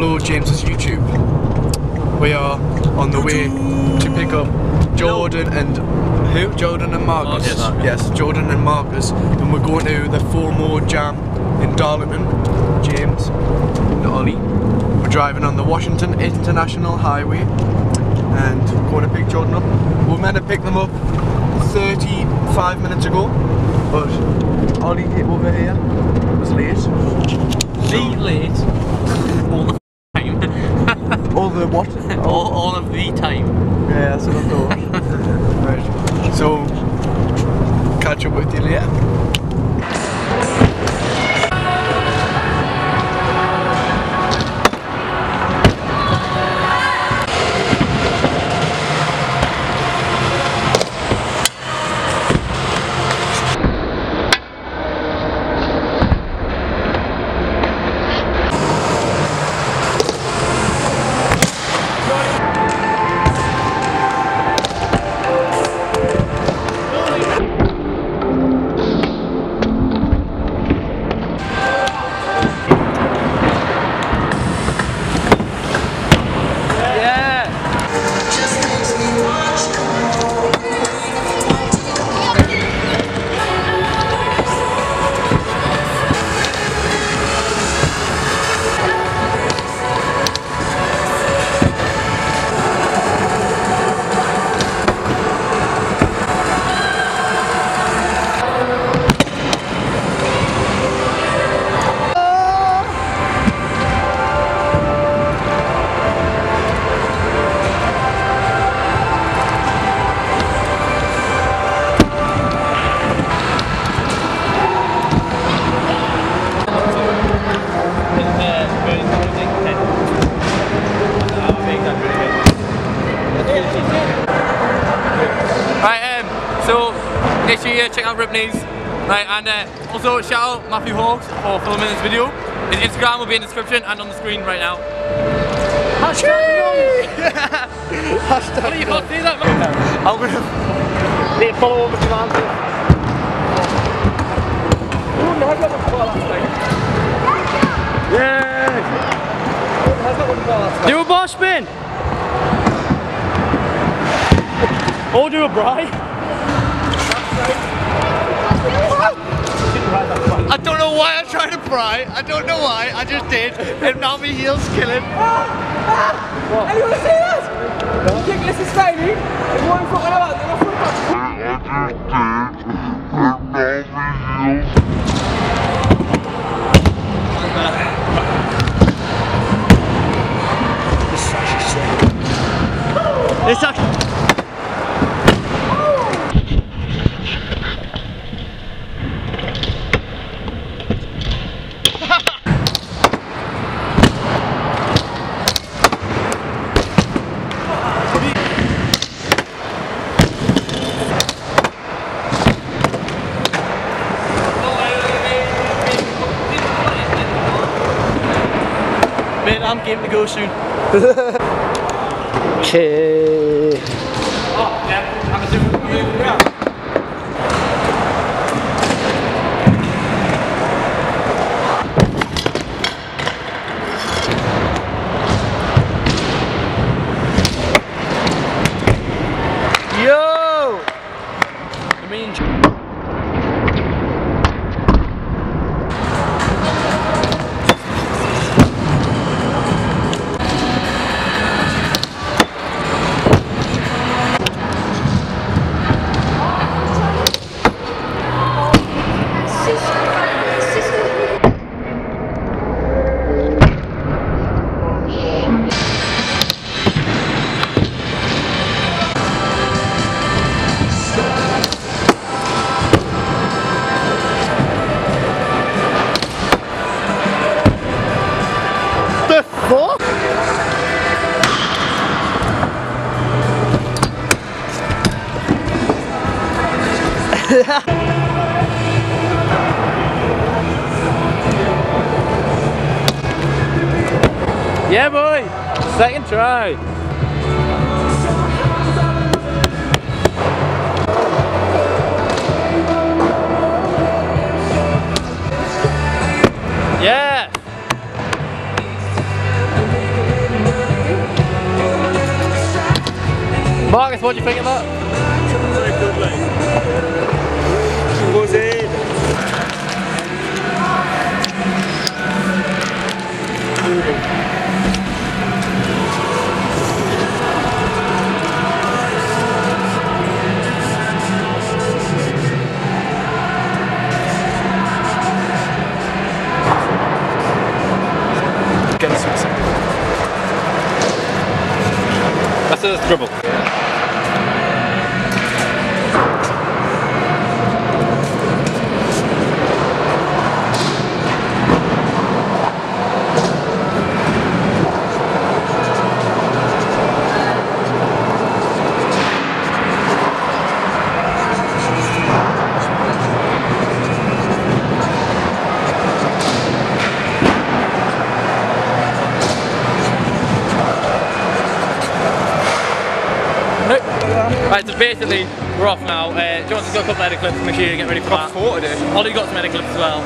Hello, James's YouTube. We are on the way to pick up Jordan and who? Jordan and Markuss. Markuss. Yes, Jordan and Markuss, and we're going to the Four More Jam in Darlington. James and Oli. We're driving on the Washington International Highway and going to pick Jordan up. We were meant to pick them up 35 minutes ago, but Oli came over here was late. The late. All the time. All the what? all, all of the time. Yeah, that's what I thought. sure you check out Ripneys. Right, and uh, also shout out Matthew Hawkes for filming this video. His Instagram will be in the description and on the screen right now. Hashtag Hashtag you can't do that, man. I'm gonna Need to follow over to Andy. Oh, no, I've got one ball last night. Yeah! I've got one ball last night. Do a bar spin. Or do a bri. I don't know why I tried to pry. I don't know why. I just did. And now my heel's killing. Ah! And you want to see that? Ridiculous is failing. It's one foot and about, then a foot back. It's I'm game to go soon. Okay. yeah boy, second try. Yeah. Markuss, what do you think of that? Goes in. Get us some second. That's a dribble. Right, so basically, we're off now. Uh, Johnson's got a couple of edit clips, make sure you get ready for that. Oli got some edit clips as well.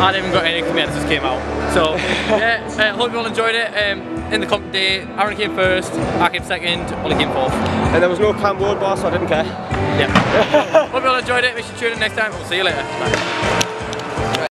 I didn't even got any because my editors came out. So, yeah, uh, hope you all enjoyed it. Um, in the comp day, Arron came first, I came second, Oli came fourth. And there was no cam board bar, so I didn't care. Yeah. hope you all enjoyed it. We should tune in next time. We'll see you later. Bye.